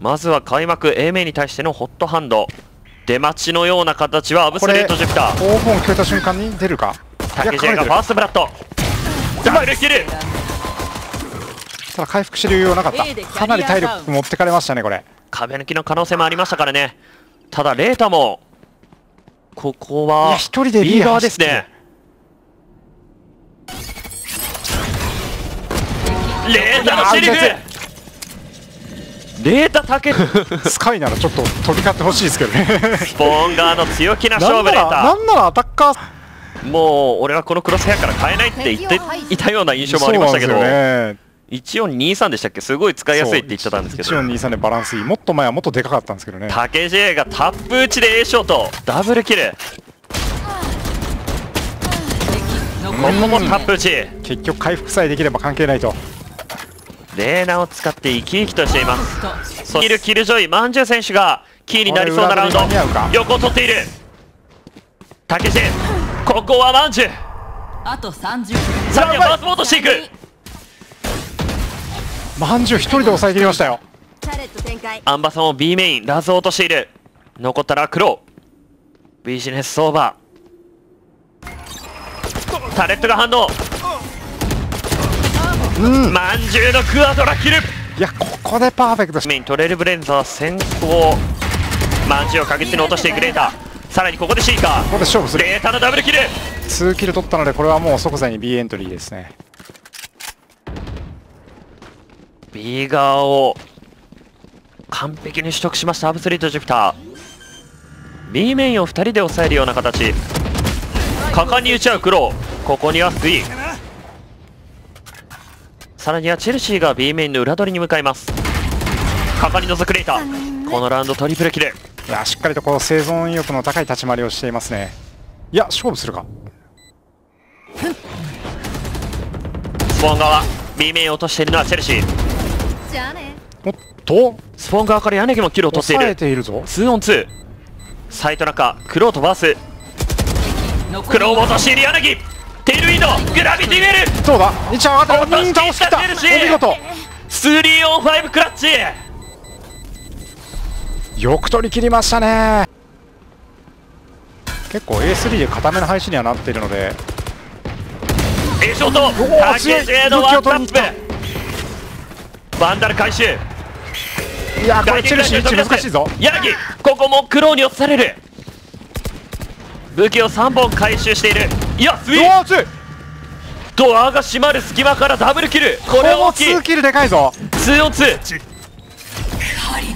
まずは開幕 A 面に対してのホットハンド。出待ちのような形はアブソリュートジュピター。黄金聞こえた瞬間に出るか？竹ジェがファーストブラッド。ダブルキル。ただ回復してる余裕はなかった。かなり体力持ってかれましたねこれ。壁抜きの可能性もありましたからね。ただレータもここは一人で B リー側ですね。レータのシリフレータ竹スカイならちょっと飛び交ってほしいですけどね。スポーン側の強気な勝負レータらなんならアタッカー。もう俺はこのクロスヘアから変えないって言っていたような印象もありましたけど、ね。1423でしたっけ？すごい使いやすいって言ってたんですけど。1423でバランスいい。もっと前はもっとでかかったんですけどね。竹 J がタップ打ちで A ショート。ダブルキル。ここもタップ打ち。結局回復さえできれば関係ないとレーナを使って生き生きとしています。そキルキルジョイまんじゅう選手がキーになりそうなラウンド。横を取っている。竹 J ここはまんじゅうあと30さらにはバースボートしていくまんじゅう一人で抑えきりましたよ。タレット展開。アンバサも B メインラズを落としている。残ったらクロー。ビジネス相場。タレットが反応うん。まんじゅうのクアドラキル。いやここでパーフェクトしメイントレールブレンザー先行。まんじゅうを確実に落としていくレータさらにここでシーカここで勝負する。ーレータのダブルキル。2キル取ったのでこれはもう即座に B エントリーですね。B 側を完璧に取得しましたアブソリュートジュピター。B メインを2人で抑えるような形。果敢に打ち合うクロー。ここにはスイさらにはチェルシーが B メインの裏取りに向かいます。果敢に覗くレーター。このラウンドトリプルキル。いやしっかりとこう生存意欲の高い立ち回りをしていますね。いや勝負するか。スポーン側 B メインを落としているのはチェルシー。じゃあね。おっと。スポーン側から柳もキルを取ってい抑えるているぞ。2on2 サイト中クローとバース。クローを落としている柳テールウィンドグラビティウェル。どうだ。一上がった落としていった。うん倒しきったお見事。3on5 クラッチ。よく取り切りましたね。結構 A3 で固めの配置にはなっているので。A ショート。おー強い竹 J のワンタップ。バンダル回収。いやこれチェルシー1難しい。ぞ。柳ここもクローに落とされる。武器を3本回収しているいやスイうわ強いドアが閉まる隙間からダブルキル。これは大きい。2キルでかいぞ 2on2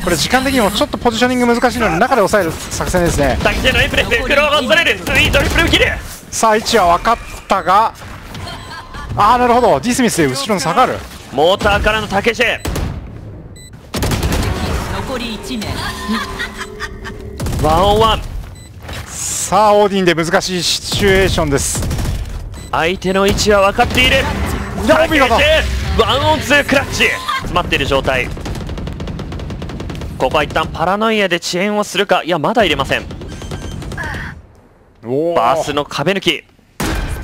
これ時間的にもちょっとポジショニング難しいので中で抑える作戦ですね。のエンプレスクローが押される。スイートリプルキルさあ位置は分かったがああなるほど。ディスミスで後ろに下がる。モーターからの竹 J 残り1名。ワンオンワンさあオーディンで難しいシチュエーションです。相手の位置は分かっている。いやお見事ワンオンツークラッチ。詰まっている状態。ここは一旦パラノイアで遅延をするか？いやまだ入れません。バー。スの壁抜き。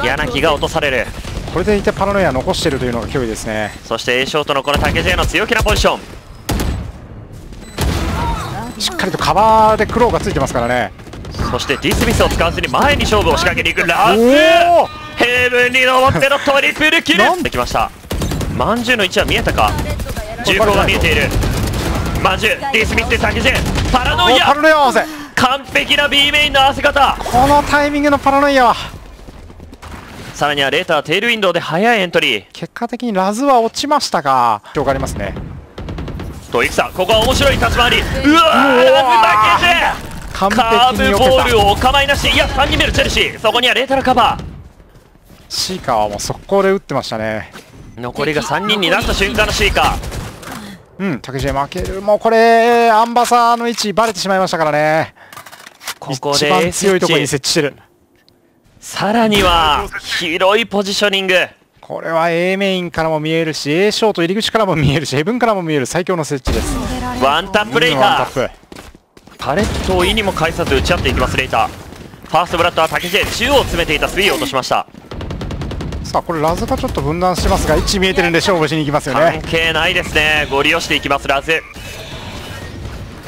柳が落とされる。これでいてパラノイア残してるというのが脅威ですね。そして A ショートのこの竹 J の強気なポジション。しっかりとカバーでクローがついてますからねそしてディスミスを使わずに前に勝負を仕掛けに行く。ラズヘブンに登ってのトリプルキル。できました。まんじゅうの位置は見えたか。重厚が見えている。まんじゅうディスミスで竹 J パラノイア。おパラノイア合わせ。完璧な B メインの合わせ方このタイミングのパラノイアは。さらにはレーターテールウィンドウで速いエントリー。結果的にラズは落ちましたが評価ありますね。と戦ここは面白い立ち回り。うわーラズ負けて完カーブ璧に避けボールをお構いなし。いや3人目のチェルシー。そこにはレータルカバたシーカーはもう速攻で打ってましたね。ー残りが3人になった瞬間のシーカー。うん竹地負けるもうこれアンバサーの位置バレてしまいましたからね。ここで一番強いところに設置してる。さらには広いポジショニング。これは A メインからも見えるし A ショート入り口からも見えるしヘブンからも見える最強の設置です。ワンタップレイうんワンタータップパレットを意にも介さず打ち合っていきますレイター。ファーストブラッドは竹 J 中央を詰めていたスリーを落としました。さあこれラズがちょっと分断してますが位置見えてるんで勝負しに行きますよ関ね係ないですね。ご利用していきますラズ。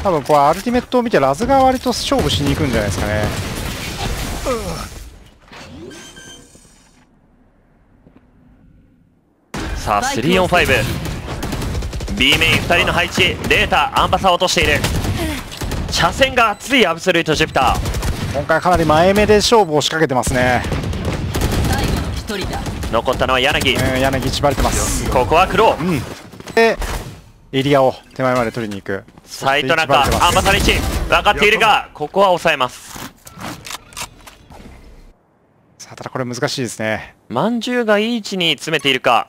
多分これアルティメットを見てラズが割と勝負しに行くんじゃないですかね。さあ 3on5B メイン2人の配置レータアンバサーを落としている車線が熱いアブソリュートジュピター。今回かなり前目で勝負を仕掛けてますね、最後の一人だ。残ったのは柳。えー柳縛れてます。ここはクロー。うん。でエリアを手前まで取りに行く。サイト中そしてアンバサーの位置分かっているがここは抑えます。さあただこれ難しいですね。まんじゅうがいい位置に詰めているか。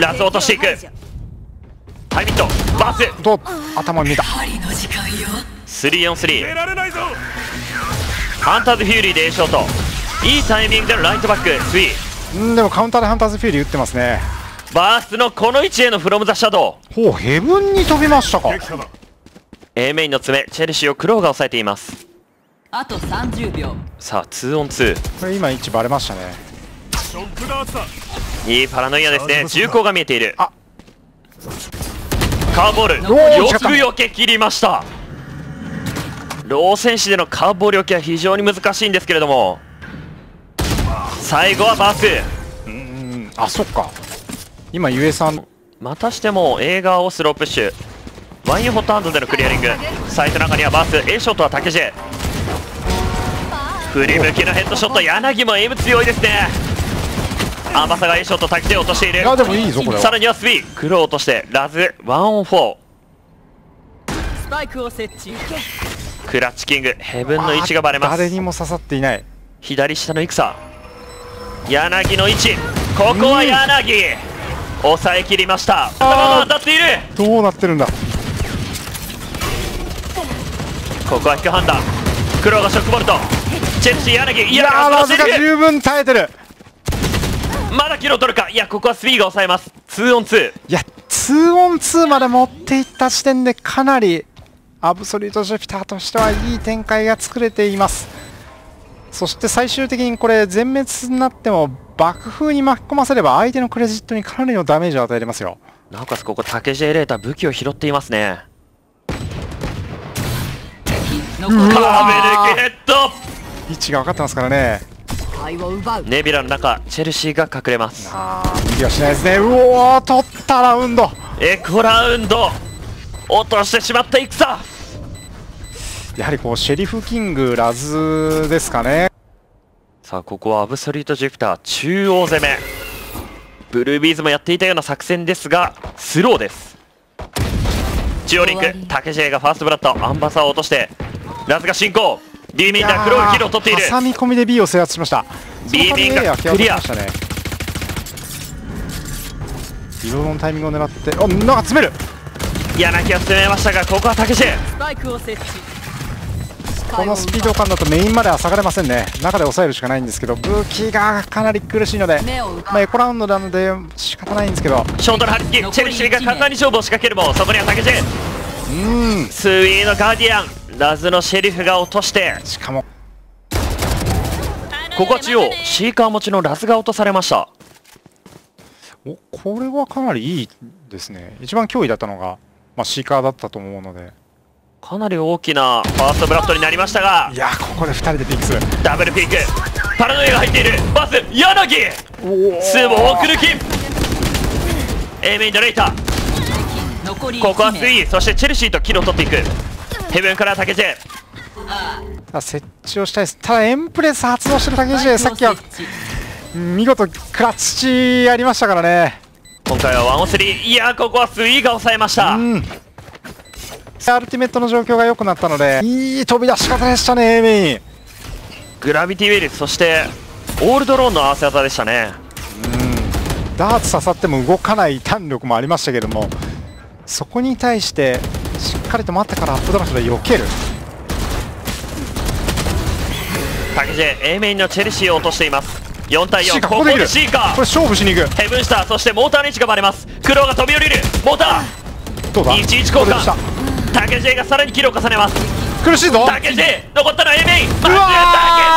ラスを落としていくハイミットバースと頭見た。針の時間よ 3on3 ハンターズフューリーで A ショート。いいタイミングでのライトバック。スイうんでもカウンターでハンターズフューリー打ってますね。バースのこの位置へのフロムザシャドウ。ほうヘブンに飛びましたか。A メインの爪チェルシーをクローが抑えています。あと30秒。さあ 2on2 これ今位置バレましたね。いいパラノイアですね。銃口が見えている。あカーボール。よく避け切りました。ロー戦士でのカーボール避けは非常に難しいんですけれども。最後はバース。うんあそっか。今ゆえさん。またしても映画をスロープッシュ。ワインホットハンドでのクリアリング。サイトの中にはバース。A ショットは竹地振り向きのヘッドショット。柳もエイム強いですねアンバサが A ショット竹地を落としている。いやでもいいぞこれは。さらにはスビー。クローとしてラズワンオンフォスパイクを設置ークラッチキングヘブンの位置がバレま誰すにも刺さっていない。左下の戦柳の位置。ここは柳。抑えきりました。頭が当たっている。どうなってるんだ。ここは引く判断黒がショックボルト。チェルシー柳。いいやラズが十分耐えてる。フまだキロ取るか？いやここはスビーが抑えます。2on2 いや 2on2 まで持っていった時点でかなりアブソリュートジュピターとしてはいい展開が作れています。そして最終的にこれ全滅になっても爆風に巻き込ませれば相手のクレジットにかなりのダメージを与えれますよ。なおかつここ竹 J レーター武器を拾っていますね。残りカーベルクヘッド位置が分かってますからねネビラの中チェルシーが隠れます。あー無理はしないですね。うおー取ったラウンド。エコラウンド落としてしまった戦やはりこうシェリフキングラズですかね。さあここはアブソリュートジュピター中央攻め。ブルービーズもやっていたような作戦ですがスローです。中央リンク終わり。竹 J がファーストブラッドアンバサーを落としてラズが進行 B メインダー黒いキルを取っている。挟み込みで B を制圧しました。B 面がクリアしたね。リロードのタイミングを狙って。おなんか詰める。柳は攻めましたがここは竹 J スパイクを設置このスピード感だとメインまでは下がれませんね。中で抑えるしかないんですけど武器がかなり苦しいのでまあ、エコラウンドなので仕方ないんですけど。ショートの発揮チェルシーが簡単に勝負を仕掛けるもそこには竹 J うん。スウィーのガーディアンラズのシェリフが落として。しかも。ここは中央シーカー持ちのラズが落とされました。おこれはかなりいいですね。一番脅威だったのが、まあ、シーカーだったと思うので。かなり大きなファーストブラフトになりましたが。いやここで2人でピックスダブルピーク。パラノイが入っている。バス柳。スモーク抜き A メインのレイター。残りここは1 3名そしてチェルシーとキルを取っていくヘブンから竹あ設置をしたいです。ただエンプレス発動してる竹内さっきは見事クラッチやりましたからね。今回はワンオンスリー。いやここはスイーが抑えました。うん。アルティメットの状況が良くなったのでいい飛び出し方でしたねメイングラビティウェイルそしてオールドローンの合わせ技でしたね。ダーツ刺さっても動かない弾力もありましたけどもそこに対してしっかりと待ってからアップドラフトで避ける。竹 J A メインのチェルシーを落としています。4対4シーカーここでシーカー。これ勝負しに行く。ヘブンスターそしてモーターの位置がバレます黒が飛び降りるモータどうだ？ー11交換竹 J がさらにキルを重ねます。苦しいぞ。竹 J 残ったのは A メイン。まずうわー！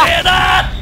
竹 J だ